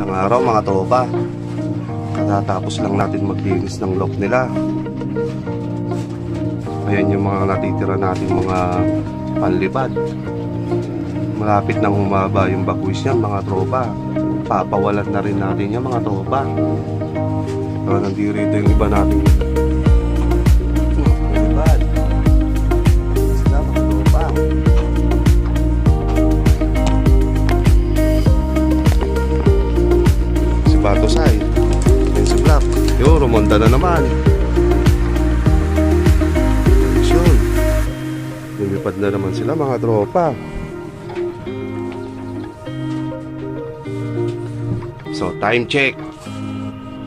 Magandang araw mga tropa. Katatapos lang natin maglinis ng lock nila. Ayan yung mga natitira natin mga panlipad. Malapit nang humaba yung bakwis niyan mga tropa. Papawalan na rin natin yung mga tropa. So, nandito yung iba natin. Sila mga tropa. So time check.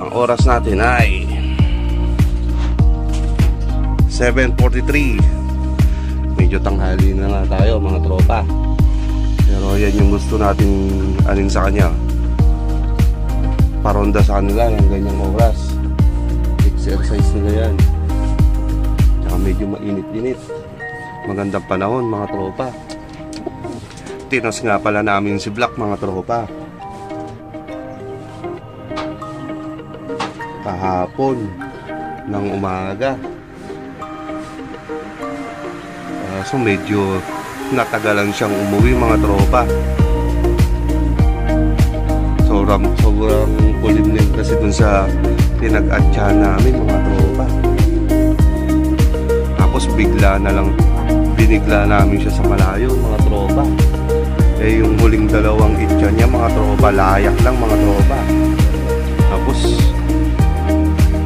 Ang oras natin ay 7.43 medyo tanghali na nga tayo mga tropa. Pero yan yung gusto natin alin sa kanya. Paronda sa kanila yung ganyang oras. Exercise nila yan. Tsaka medyo mainit-init magandang panahon mga tropa. Tinos nga pala namin si Black mga tropa. Kahapon ng umaga. So medyo natagalan siyang umuwi mga tropa. Sobrang sobrang kulim din kasi dun sa pinag-atya namin mga tropa. Tapos bigla na lang binigla namin siya sa malayo mga tropa. Eh yung huling dalawang itya niya mga tropa layak lang mga tropa. Tapos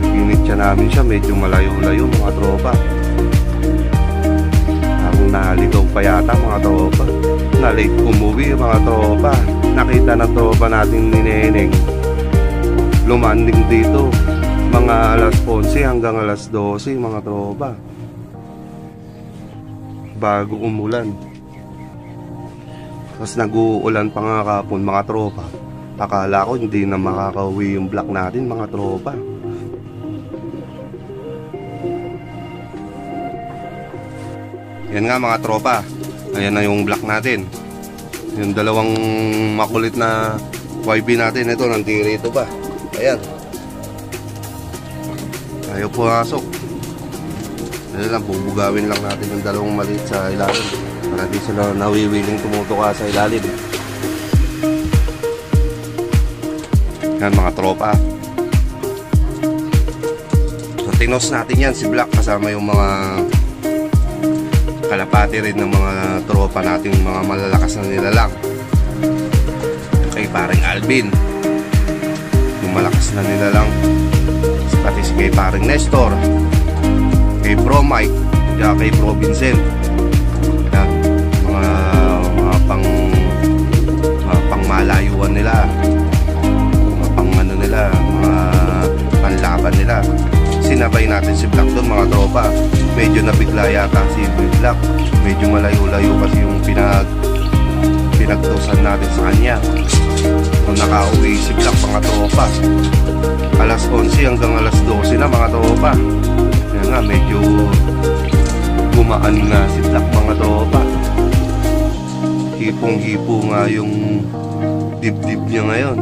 binitya namin siya medyo malayo-layo mga tropa. Ang naligaw pa yata mga tropa. Na late umuwi mga tropa. Nakita ng tropa natin ni Neneng. Lumanding dito mga alas 11 hanggang alas 12 mga tropa bago umulan. Tapos nag-uulan pa nga kapon mga tropa. Akala ko hindi na makakauwi yung block natin mga tropa. Yan nga mga tropa. Ayan na yung block natin. Yung dalawang makulit na YB natin ito nandito pa. Ayan. Ayaw pumasok ayun lang bubugawin lang natin yung dalawang maliit sa ilalim para di sila nawiwiling tumutuka sa ilalim. Yan mga tropa. So tinos natin yan. Si Black kasama yung mga kalapati rin ng mga tropa natin mga malalakas na nilalang. Kay paring Alvin. Yung malakas na nilalang. Pati si kay paring Nestor Bro Mike. Kaya kay Bro Vincent. Yan, mga mga pang mga pang malayuan nila. Mga pang ano nila mga panlaban nila. Sinabay natin si Black doon mga tropa. Medyo nabigla yata si Black. Medyo malayo-layo kasi yung pinag pinagtusan natin sa kanya. Nung nakauwi si Black mga tropa. Alas 11 hanggang alas 12 na mga tropa kaya nga medyo gumaan nga si Black mga tropa. Hipong-hipo nga yung dibdib niya ngayon.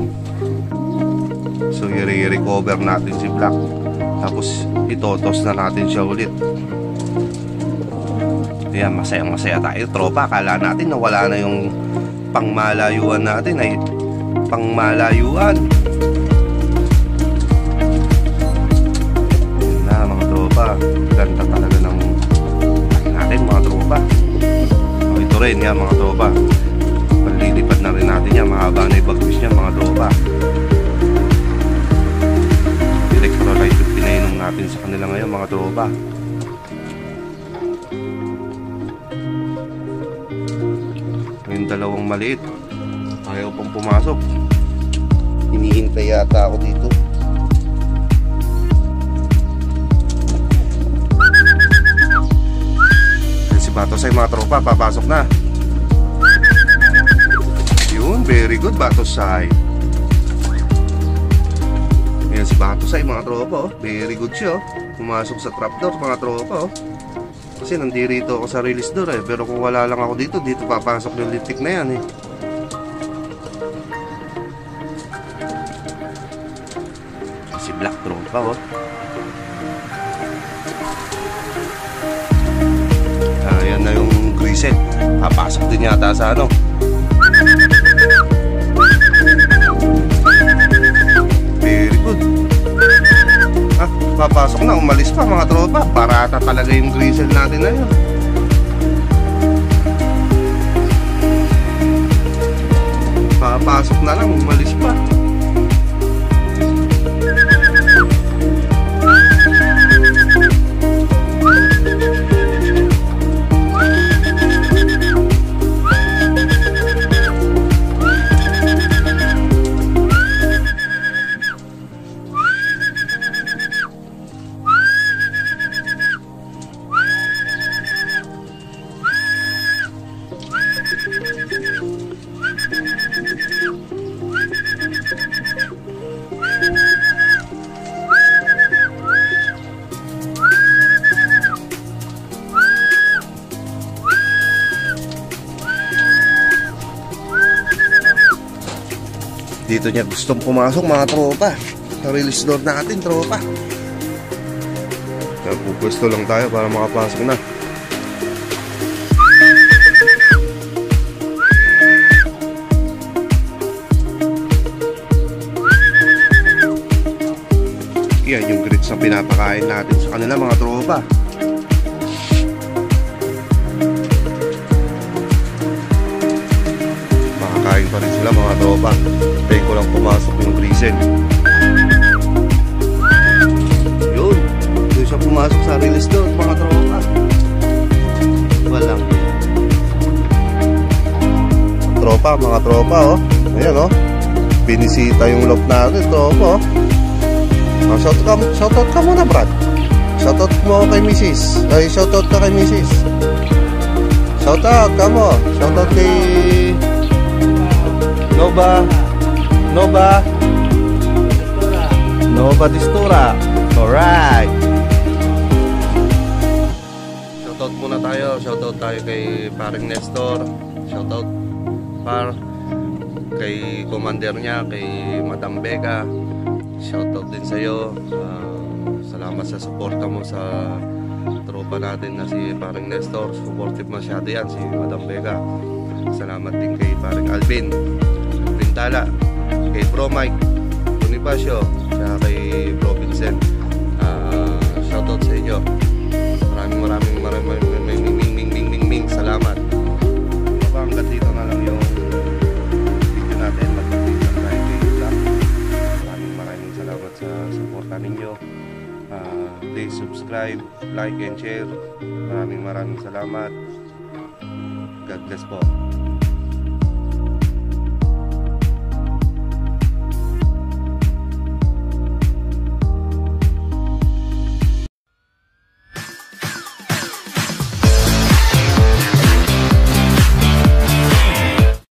So i-recover natin si Black. Tapos itotos na natin siya ulit. Ayan, masayang masaya tayo tropa. Akala natin na wala na yung pangmalayuan natin ay pangmalayuan Ganda talaga ng natin mga tropa. O, Ito rin yan mga tropa. Palilipad na rin natin yan Mahaba na yung bagwis niya mga tropa. Electrolyte yung pinainom natin sa kanila ngayon mga tropa. Yung dalawang maliit. Ayaw pang pumasok. Hinihintay yata ako dito Yan si Batosay mga tropa papasok na yun very good Batosay yan si Batosay mga tropa oh. very good siya oh. pumasok sa trapdoor mga tropa oh. Kasi nandirito ako sa release door eh. Pero kung wala lang ako dito, dito papasok yung litik na yan eh. Black tropa, oh. Griset. Papasok din yata sa ano. Very good. Ah, papasok na. Umalis pa mga tropa. Parata talaga yung grisel natin na yun. Papasok na lang. Umalis pa. Dito niya gustong pumasok mga tropa. Sa release door natin, tropa. Pupwesto lang tayo para makapasok na. Yan yung grits na pinapakain natin sa kanila mga tropa. Makakain pa rin sila mga tropa. Tayo ko lang pumasok yung prison. Yun. Doon siya pumasok sa release doon mga tropa. Walang. Tropa, mga tropa oh. Ayan oh. Binisita yung loft natin, tropa oh. Oh, shout, ka, shoutout ka muna, Brad. Shoutout mo kay Mrs. Ay, shoutout ka kay Mrs. Shoutout ka mo. Shoutout kay Nova. Nova. Nova Distura. Alright. Shoutout muna tayo. Shoutout tayo kay paring Nestor. Shoutout par kay commander niya, kay Madam Becca. Shoutout din sa iyo. salamat sa suporta mo sa tropa natin na si paring Nestor. Supportive masyado yan si Madam Becca. Salamat din kay paring Alvin. Bintala, kay Bro Mike, Bonifacio, siya kay Bro Vincent. Uh, shoutout sa inyo. Maraming maraming maraming maraming ming ming ming ming ming ming salamat. Baka hanggang dito na lang yung video natin. Mag-video tayo kay Black. Maraming maraming salamat sa suporta ninyo. Uh, please subscribe, like, and share. Maraming maraming salamat. God bless po.